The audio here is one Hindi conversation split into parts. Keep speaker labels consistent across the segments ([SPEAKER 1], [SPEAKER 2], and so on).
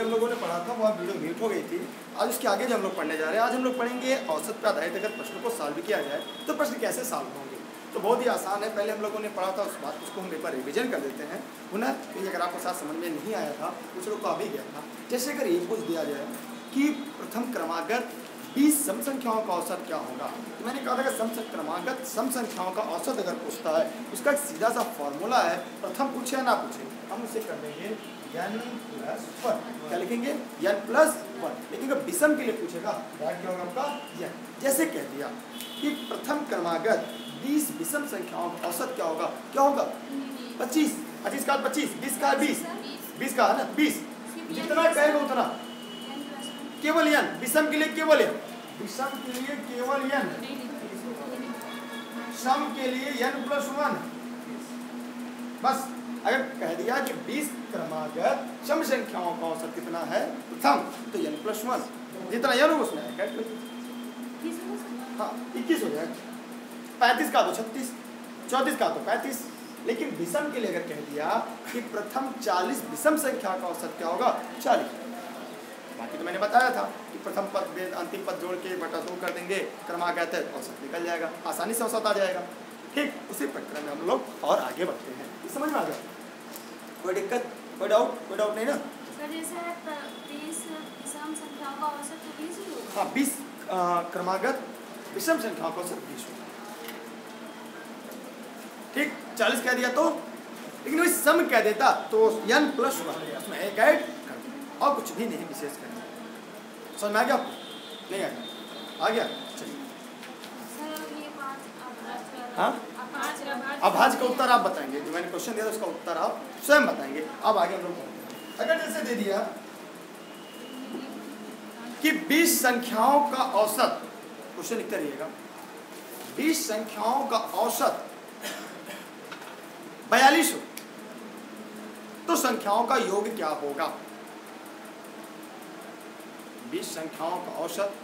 [SPEAKER 1] हम लोगों ने पढ़ा था वो आप वीडियो म्यूट हो गई थी। आज उसके आगे जो हम लोग पढ़ने जा रहे हैं। आज हम लोग पढ़ेंगे औसत पर आधारित अगर प्रश्न को सॉल्व किया जाए तो प्रश्न कैसे सॉल्व होंगे? तो बहुत ही आसान है। पहले हम लोगों ने पढ़ा था, उस बात उसको हम एक बार रिविजन कर देते हैं। पुनः ये अगर आपको साथ समझ में नहीं आया था कुछ लोग को आ भी गया था। जैसे अगर ये पूछ दिया जाए कि प्रथम क्रमागत बीस सम संख्याओं का औसत क्या होगा? तो मैंने कहा था कि सम क्रमागत सम संख्याओं का औसत अगर पूछता है, उसका एक सीधा सा फॉर्मूला है, प्रथम पूछे या ना पूछे, हम उसे कर देंगे एन प्लस वन क्या लिखेंगे? एन प्लस वन लेकिन विषम के लिए पूछेगा आपका? जैसे कह दिया कि प्रथम क्रमागत बीस विषम संख्याओं का औसत क्या होगा? क्या होगा? पच्चीस. पच्चीस का पच्चीस, बीस का बीस. बीस का, है ना? बीस. जितना कहेगा उतना. केवल यन विषम के लिए केवल यन विषम के लिए केवल यन सम के लिए यन प्लस वन बस. अगर कह दिया कि 20 क्रमागत सम संख्याओं का औसत कितना है प्रथम तो यन प्लस वन जितना यन हो उसमें है हाँ इक्कीस हो जाएगा। पैंतीस का तो छत्तीस चौंतीस का तो पैंतीस। लेकिन विषम के लिए अगर कह दिया कि प्रथम चालीस विषम संख्या का औसत क्या होगा? चालीस। बाकी तो मैंने बताया था कि प्रथम पद में अंतिम पद जोड़ के बटा दो कर देंगे क्रमागत है औसत निकल जाएगा आसानी से औसत आ जाएगा। ठीक उसी प्रक्रिया में हम लोग और आगे बढ़ते हैं। समझ में आ गया? कोई दिक्कत? कोई डाउट कोई डाउट नहीं ना? हाँ बीस क्रमागत विषम संख्याओं का औसत बीस ठीक चालीस कह दिया तो? लेकिन वही सम कह देता तो यन प्लस वन उसमें एक ऐड कर और कुछ भी नहीं विशेष करना। समझ में आ गया आपको? नहीं आ गया। आ गया? चलिए। हाँ? अभाज्य का उत्तर आप बताएँगे। जो मैंने क्वेश्चन दिया उसका उत्तर आप स्वयं बताएँगे। अब आगे हम लोग अगर जैसे दे दिया कि 20 संख्याओं का औसत क्वेश्चन लिखते रहिएगा। 20 संख्याओं का औसत बयालीस हो तो संख्याओं का योग क्या होगा? 20 संख्याओं का औसत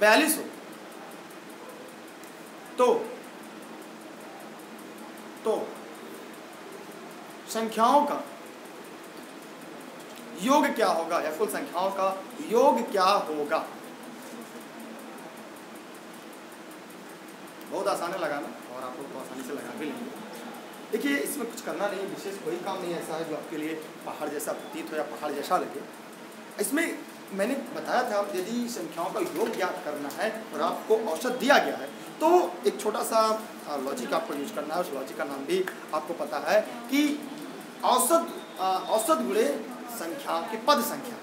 [SPEAKER 1] बयालीस हो तो तो संख्याओं का योग क्या होगा? या कुल संख्याओं का योग क्या होगा? बहुत आसान है लगाना, और आप लोग तो आसानी से लगा भी लेंगे। देखिए, इसमें कुछ करना नहीं, विशेष कोई काम नहीं ऐसा है जो आपके लिए पहाड़ जैसा प्रतीत हो या पहाड़ जैसा लगे। इसमें मैंने बताया था, यदि संख्याओं का योग ज्ञात करना है और आपको औसत दिया गया है तो एक छोटा सा लॉजिक आपको यूज़ करना है, उस लॉजिक का नाम भी आपको पता है कि औसत औसत गुणे संख्या के पद संख्या।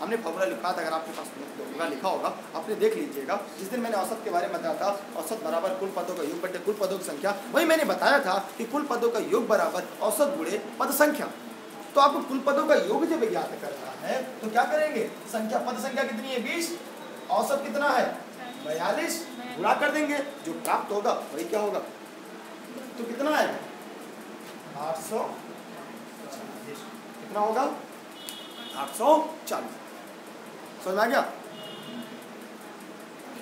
[SPEAKER 1] हमने फॉर्मूला लिखा था, अगर आपके पास होगा लिखा होगा आपने देख लीजिएगा। जिस दिन मैंने औसत के बारे में बताया था, औसत बराबर कुल पदों का योग बटे कुल पदों की संख्या, वही मैंने बताया था कि कुल पदों का योग बराबर औसत गुणे पद संख्या। तो आपको कुल पदों का योग जब ज्ञात करना है तो क्या करेंगे? संख्या, पद संख्या कितनी है बीस? औसत कितना है? बयालीस गुणा कर देंगे। जो प्राप्त होगा, वही क्या होगा? तो कितना है? आठ सौ कितना होगा? आठ सौ चालीस। समझ आ गया?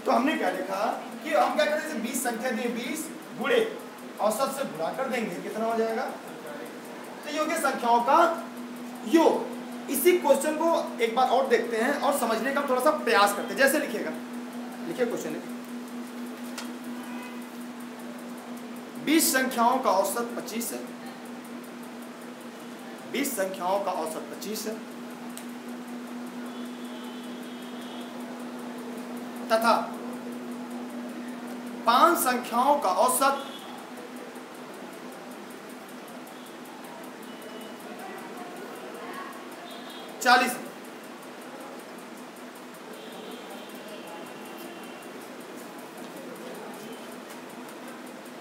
[SPEAKER 1] तो हमने क्या देखा कि हम क्या करें बीस संख्या दिए, बीस गुड़े औसत से गुणा कर देंगे। कितना हो जाएगा? तो योग्य संख्याओं का योग। इसी क्वेश्चन को एक बार और देखते हैं और समझने का थोड़ा सा प्रयास करते हैं। जैसे लिखिएगा। लिखिए क्वेश्चन बीस संख्याओं का औसत पच्चीस है। बीस संख्याओं का औसत पच्चीस है। तथा पाँच संख्याओं का औसत चालीस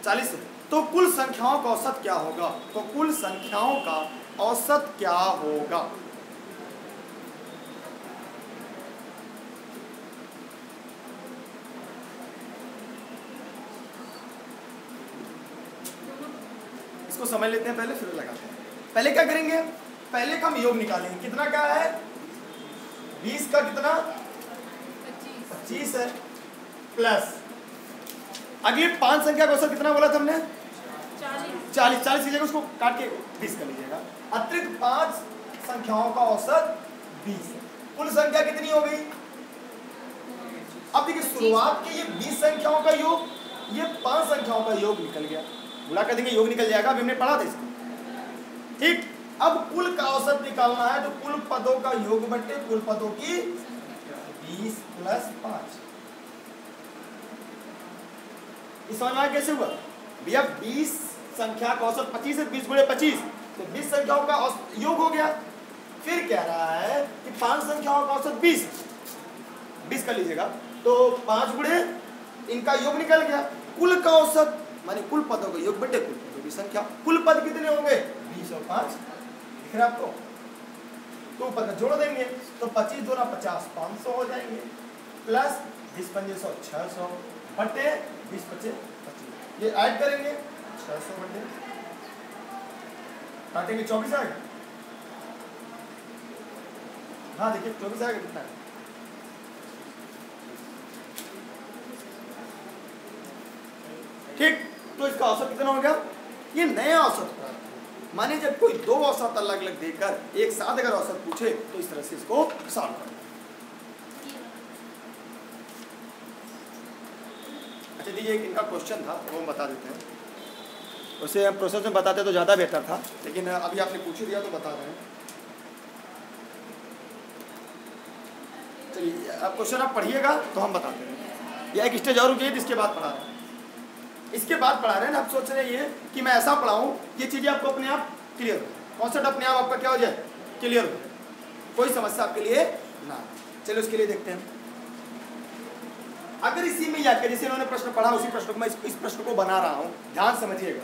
[SPEAKER 1] चालीस तो कुल संख्याओं का औसत क्या होगा? तो कुल संख्याओं का औसत क्या होगा? इसको समझ लेते हैं पहले, फिर लगाते हैं। पहले क्या करेंगे? पहले का हम योग निकालेंगे। कितना क्या है? बीस का कितना? पच्चीस है। प्लस अगली पाँच संख्या का औसत कितना बोला था हमने चालीस चालीस की जगह उसको काट के बीस कर लीजिएगा। अतिरिक्त पाँच संख्याओं का औसत बीस। कुल संख्या कितनी हो गई? अब देखिए शुरुआत के ये बीस संख्याओं का योग ये पाँच संख्याओं का योग निकल गया। बुला कर देंगे योग निकल जाएगा अभी हमने पढ़ा था इसको। ठीक? अब कुल का औसत निकालना है तो कुल पदों का योग बटे कुल पदों की बीस प्लस पाँच। समझ में कैसे हुआ? भैया, बीस संख्या का औसत पच्चीस है बीस गुणे पच्चीस। तो बीस संख्याओं का योग हो गया। फिर कह रहा है कि पाँच संख्याओं का औसत बीस। बीस कर लीजिएगा। तो पाँच गुणे, इनका योग निकल गया। कुल का औसत, माने कुल पदों का योग बटे कुल पदों की संख्या। कुल पद कितने होंगे? बीस और पाँच। दिख रहा आपको? तो पद जोड़ देंगे। तो पच्चीस दो पचास पाँच सौ हो जाएँगे। प्लस बीस पंजे सौ छह सौ बटे बीस पच्चीस पच्चीस। ये ऐड करेंगे। छह सौ बटे काटेंगे चौबीस आएगा हाँ देखिए चौबीस आएगा कितना है। ठीक तो इसका औसत कितना हो गया? ये नया औसत प्राप्त माने जब कोई दो औसत अलग अलग देकर एक साथ अगर औसत पूछे तो इस तरह से इसको सॉल्व करें अच्छा एक इनका क्वेश्चन था वो हम बता देते हैं। उसे हम प्रोसेस में बताते तो ज़्यादा बेहतर था। लेकिन अभी आपने पूछ दिया तो बता रहे हैं चलिए अब क्वेश्चन आप पढ़िएगा तो हम बताते हैं। या एक स्टेज और रुकिए इसके बाद पढ़ा रहे हैं। इसके बाद पढ़ा रहे हैं आप सोच रहे हैं ये कि मैं ऐसा पढ़ाऊँ ये चीज़ें आपको अपने आप क्लियर हो। कॉन्सेप्ट अपने आप आपका क्या हो जाए? क्लियर हो। कोई समस्या आपके लिए ना। चलिए उसके लिए देखते हैं। अगर इसी में याद जैसे इन्होंने प्रश्न पढ़ा उसी प्रश्न को मैं इस, प्रश्न को बना रहा हूँ। ध्यान समझिएगा।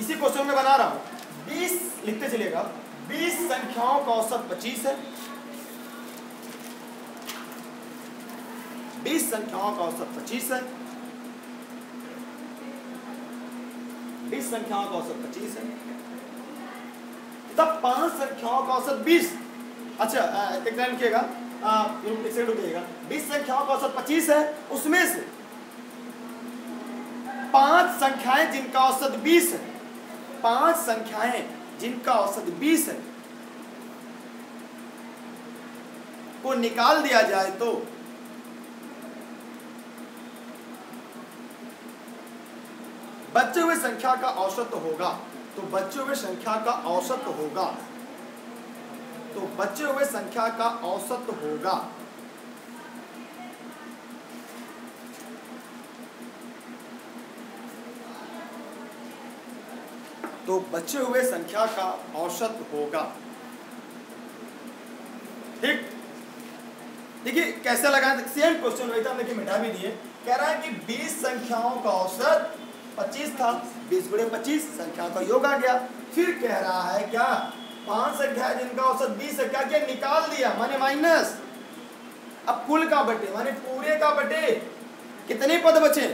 [SPEAKER 1] इसी क्वेश्चन में बना रहा हूँ। बीस लिखते चलिएगा। बीस संख्याओं का औसत पच्चीस है। बीस संख्याओं का औसत पच्चीस है। बीस संख्याओं का औसत पच्चीस है। तब पाँच संख्याओं का औसत बीस। अच्छा एक लाइन लिखिएगा एक सेकंड रुकिएगा। बीस संख्याओं का औसत पच्चीस है, उसमें से पाँच संख्याएँ जिनका औसत बीस है, पाँच संख्याएँ जिनका औसत बीस है, को निकाल दिया जाए तो बच्चे हुए संख्या का औसत होगा तो बच्चे हुए संख्या का औसत होगा तो बच्चे हुए संख्या का औसत होगा। तो बचे हुए संख्या का औसत होगा। ठीक? देखिए कैसे लगाए? सेम क्वेश्चन वही था हमने मिटा भी दिए। कह रहा है कि 20 संख्याओं का औसत पच्चीस था बीस गुड़े पच्चीस संख्या का योग आ गया। फिर कह रहा है क्या? पाँच संख्या जिनका औसत बीस है क्या किया? निकाल दिया माने माइनस अब कुल का बटे? माने पूरे का बटे? कितने पद बचे?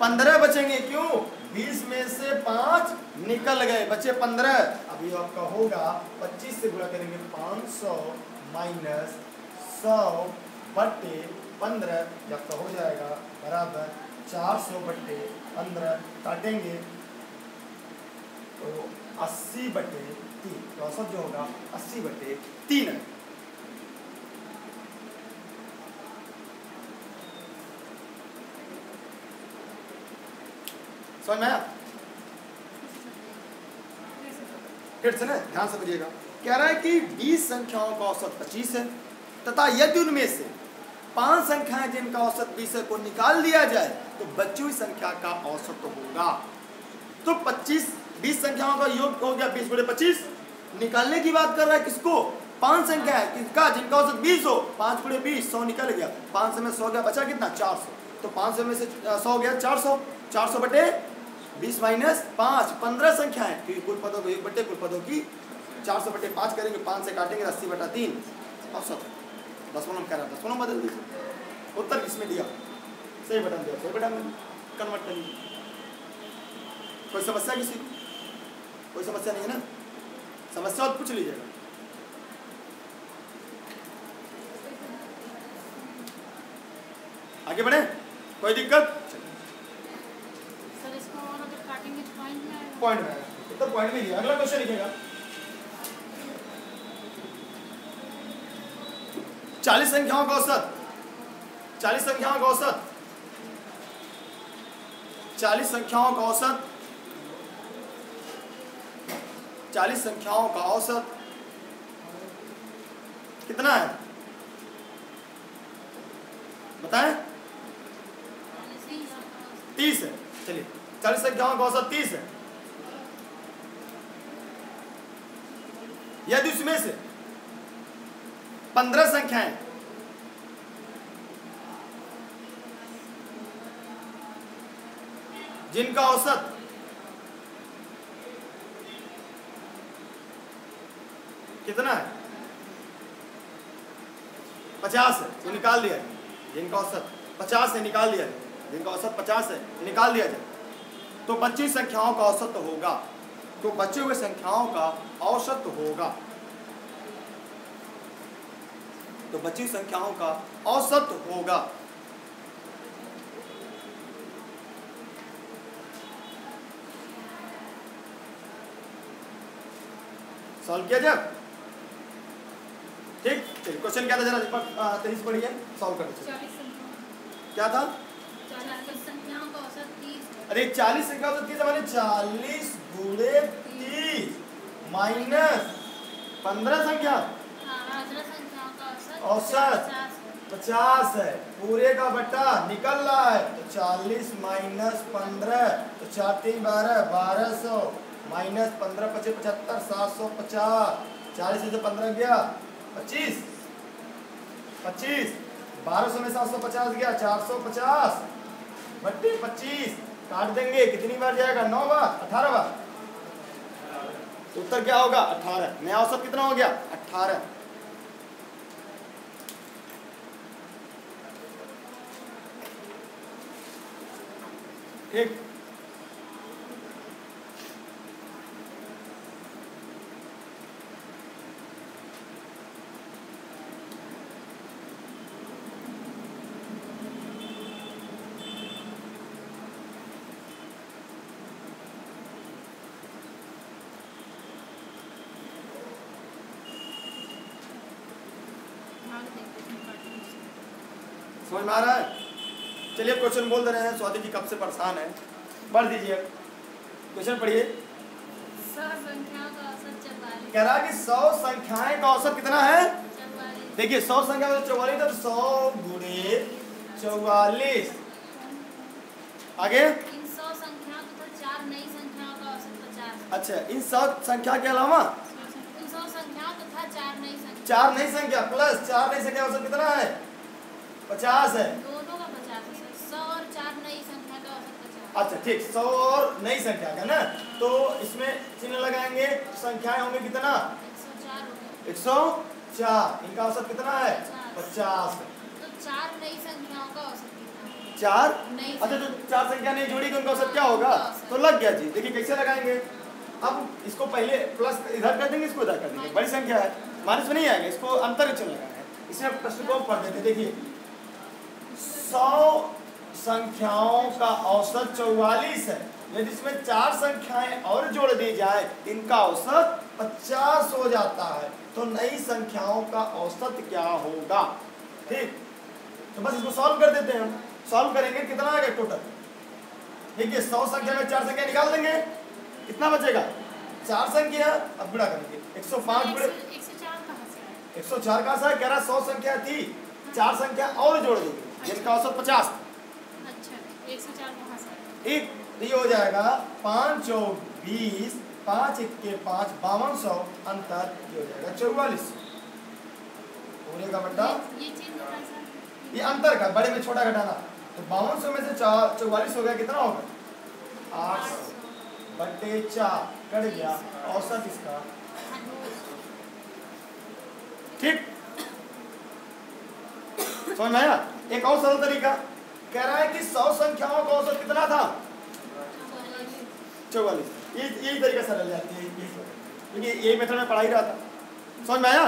[SPEAKER 1] पंद्रह बचेंगे क्यों? बीस में से पाँच निकल गए। बचे पंद्रह। अभी आपका होगा, पच्चीस से गुणा करेंगे पाँच सौ माइनस सौ बटे पंद्रह। आपका हो जाएगा, बराबर चार सौ बटे पंद्रह काटेंगे। तो अस्सी बटे तीन। तो औसत जो होगा, अस्सी बटे तीन। समझ में आया फिर से ना ध्यान समझिएगा कह रहा है कि 20 संख्याओं का औसत 25 है, तथा यदि उनमें से पाँच संख्याएँ जिनका औसत बीस को निकाल दिया जाए तो बची हुई संख्या का औसत होगा। तो 25 20 संख्याओं का योग हो गया, बीस बड़े पच्चीस। निकालने की बात कर रहा है किसको? पाँच संख्या है, किसका? जिनका औसत बीस हो, पाँच बड़े बीस, सौ निकल गया। पाँच सौ में सौ गया, बचा कितना? चार सौ। तो पाँच सौ में से सौ गया, चार सौ। चार सौ बटे बीस माइनस पाँच, पंद्रह संख्या है क्योंकि कुल पदों को एक बटे कुल पदों की चार सौ बटे पाँच करेंगे, पाँच से काटेंगे, अस्सी बटा तीन। औसत दसवां कह रहा था दसवां बदल दीजिए। उत्तर किसमें दिया। सही बटन दिया, सही बटन कन्वर्ट कर लीजिए। कोई समस्या किसी कोई समस्या नहीं है ना? समस्या और पूछ लीजिएगा। आगे बढ़े। कोई दिक्कत?
[SPEAKER 2] पॉइंट में
[SPEAKER 1] तो पॉइंट में अगला क्वेश्चन लिखेगा। चालीस संख्याओं का औसत। चालीस संख्याओं का औसत। चालीस संख्याओं का औसत। चालीस संख्याओं का औसत। कितना है? बताएँ। तीस है। चलिए। चालीस संख्याओं का औसत तीस है। यदि उसमें से पंद्रह संख्याएँ। जिनका औसत कितना है? पचास है तो निकाल दिया जाए। जिनका औसत पचास है, निकाल दिया जाए। जिनका औसत पचास है, निकाल दिया जाए। तो पच्चीस संख्याओं का औसत होगा। तो बचे हुए संख्याओं का औसत होगा। तो बची संख्याओं का औसत होगा। सॉल्व किया जाए? ठीक चलिए क्वेश्चन क्या था जरा तेईस पढ़िए सॉल्व कर क्या था? अरे चालीस संख्या औसत तीस माने चालीस गुणे तीस माइनस पंद्रह संख्या औसत. पचास है। पूरे का बट्टा निकल रहा है। तो चालीस माइनस पंद्रह तो चार तीन बारह बारह सौ. माइनस पंद्रह पच्चीस पचहत्तर सात सौ पचास. चालीस से पंद्रह गया। पच्चीस. पच्चीस. बारह सौ में सात सौ पचास गया। चार सौ पचास. बट्टे पच्चीस. काट देंगे। कितनी बार जाएगा? नौ बार? अठारह बार? तो उत्तर क्या होगा? अठारह। नया औसत कितना हो गया? अठारह। ठीक समझ में आ रहा है चलिए क्वेश्चन बोल दे रहे हैं। स्वाति जी कब से परेशान है? पढ़ दीजिए। क्वेश्चन पढ़िए। कह रहा कि सौ संख्याएँ का औसत कितना है? देखिए सौ संख्या चौवालीस है तो सौ गुणे चौवालीस। आगे। इन सौ संख्या तो चार नई संख्या अच्छा इन सौ संख्या के अलावा चार नई संख्या। प्लस चार नई संख्या औसत कितना है? पचास है।
[SPEAKER 2] दोनों का पचास है सौ और चार नई संख्या का औसत पचास।
[SPEAKER 1] अच्छा ठीक सौ और नई संख्या का ना? तो इसमें चिन्ह लगाएँगे संख्याएँ होंगे कितना?
[SPEAKER 2] एक सौ चार हो
[SPEAKER 1] चार इनका औसत कितना है?
[SPEAKER 2] पचास। तो चार नई संख्याओं का औसत कितना
[SPEAKER 1] चार?
[SPEAKER 2] नई
[SPEAKER 1] अच्छा जो चार संख्या नहीं जोड़ी उनका औसत क्या होगा? तो लग गया जी। देखिए कैसे लगाएँगे? अब इसको पहले प्लस इधर कर देंगे, इसको इधर कर देंगे। बड़ी संख्या है। माइनस में नहीं आएगा, इसको अंतर चिन्ह लगाना है। इसमें प्रश्न को पढ़ देते देखिए, सौ संख्याओं का औसत चौवालीस है। यदि इसमें चार संख्याएँ और जोड़ दी जाए, इनका औसत पचास हो जाता है। तो नई संख्याओं का औसत क्या होगा? ठीक? तो बस इसको सॉल्व कर देते हैं हम। सॉल्व करेंगे, कितना आएगा टोटल देखिए, सौ संख्या में चार संख्या निकाल देंगे। कितना बचेगा। चार संख्या अब गुणा करेंगे। एक सौ पाँच गुणे
[SPEAKER 2] एक सौ चार कहाँ से
[SPEAKER 1] कह रहा सौ संख्या थी। चार संख्या और जोड़ देंगे जिनका औसत पचास।
[SPEAKER 2] अच्छा एक
[SPEAKER 1] ये हो जाएगा पाँच सौ बीस पाँच इक्के पाँच बावन सौ अंतर ये हो जाएगा चौवालीस। पूरे का बट्टा
[SPEAKER 2] ये
[SPEAKER 1] अंतर का बड़े में छोटा घटाना। तो बावन सौ में से चौवालीस हो गया कितना होगा? आठ सौ। बट्टे चार कट गया। औसत इसका। ठीक। समझ आया एक और सरल तरीका। कह रहा है कि सौ संख्याओं का औसत कितना था? चौवालीस। यही तरीका सरल जाती है। क्योंकि ये मेथड में पढ़ा ही रहा था। समझ में आया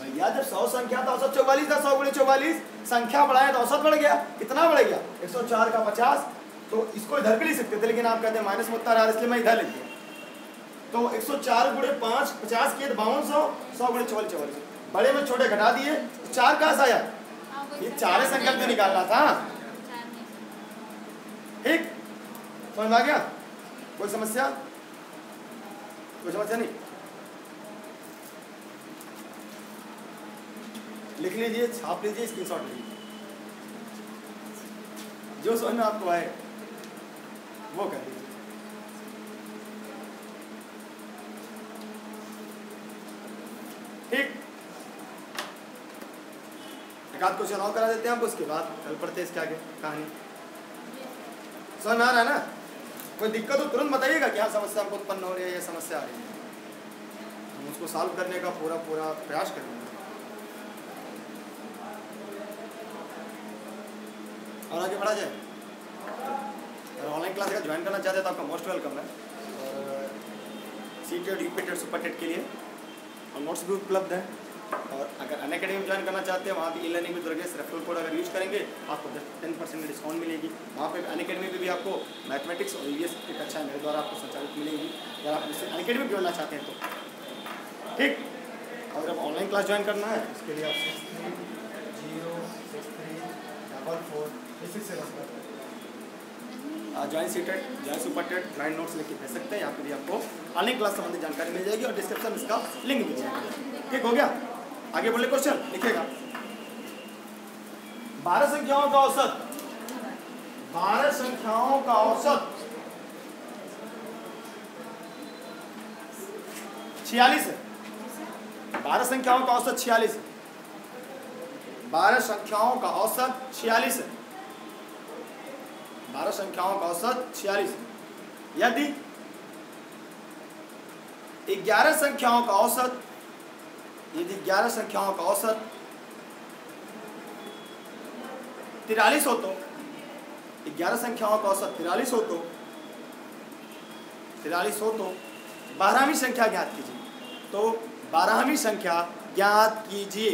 [SPEAKER 1] भैया, जब सौ संख्या था, औसत चौवालीस था, सौ गुणे चौवालीस, संख्या बढ़ाया तो औसत बढ़ गया। कितना बढ़ गया? एक सौ चार का पचास तो इसको इधर भी लिख सकते थे, लेकिन आप कहते हैं माइनस में उतना रहा इसलिए मैं इधर लिख दिया तो 104 गुणे पाँच, पचास किए तो बावन सौ सौ गुणे चौवालीस चौवालीस बड़े में छोटे घटा दिए तो चार कहाँ से आया? ये चार संख्या तो निकालना था। ठीक? समझ में आ गया? कोई समस्या? कोई समस्या नहीं? लिख लीजिए, छाप लीजिए स्क्रीनशॉट लीजिए। जो समझ में आपको आए। वो कर लीजिए ठीक। एक क्वेश्चन और करा देते हैं आपको उसके बाद। कल पढ़ते हैं इसके आगे कहानी। समझ में आ रहा है ना? कोई दिक्कत हो, तुरंत बताइएगा क्या समस्या हमको उत्पन्न हो रही है या समस्या आ रही है। हम उसको सॉल्व करने का पूरा पूरा प्रयास करेंगे। और आगे बढ़ा जाए। ऑनलाइन क्लास अगर ज्वाइन करना चाहते हैं तो आपका मोस्ट वेलकम है। और सी सुपर टेट के लिए और नोट्स भी उपलब्ध हैं। और अगर अन अकेडमी ज्वाइन करना चाहते हैं, वहाँ भी e learning with Durgesh referral code अगर यूज़ करेंगे, आपको दस टेन परसेंट डिस्काउंट मिलेगी। वहाँ पे अन अकेडमी पे भी आपको मैथमेटिक्स और ई की कक्षा मेरे द्वारा आपको संचालित मिलेगी। अगर आप इससे अन अकेडमी जुड़ना चाहते हैं तो। ठीक? अगर जब ऑनलाइन क्लास ज्वाइन करना है। उसके लिए आप zero six three double four इसी six seven join CTET join super TET join notes लेके भेज सकते हैं। यहाँ पे भी आपको ऑनलाइन क्लास संबंधी जानकारी मिल जाएगी और डिस्क्रिप्शन इसका लिंक मिल जाएगा। ठीक, हो गया? आगे बोले क्वेश्चन लिखेगा बारह संख्याओं का औसत। बारह संख्याओं का औसत। छियालीस है। बारह संख्याओं का औसत छियालीस है। बारह संख्याओं का औसत छियालीस है। बारह संख्याओं का औसत छियालीस। यदि ग्यारह संख्याओं का औसत, यदि ग्यारह संख्याओं का औसत तिरालीस हो तो ग्यारह संख्याओं का औसत तिरालीस हो तो तिरालीस हो तो बारहवीं संख्या ज्ञात कीजिए। तो बारहवीं संख्या ज्ञात कीजिए।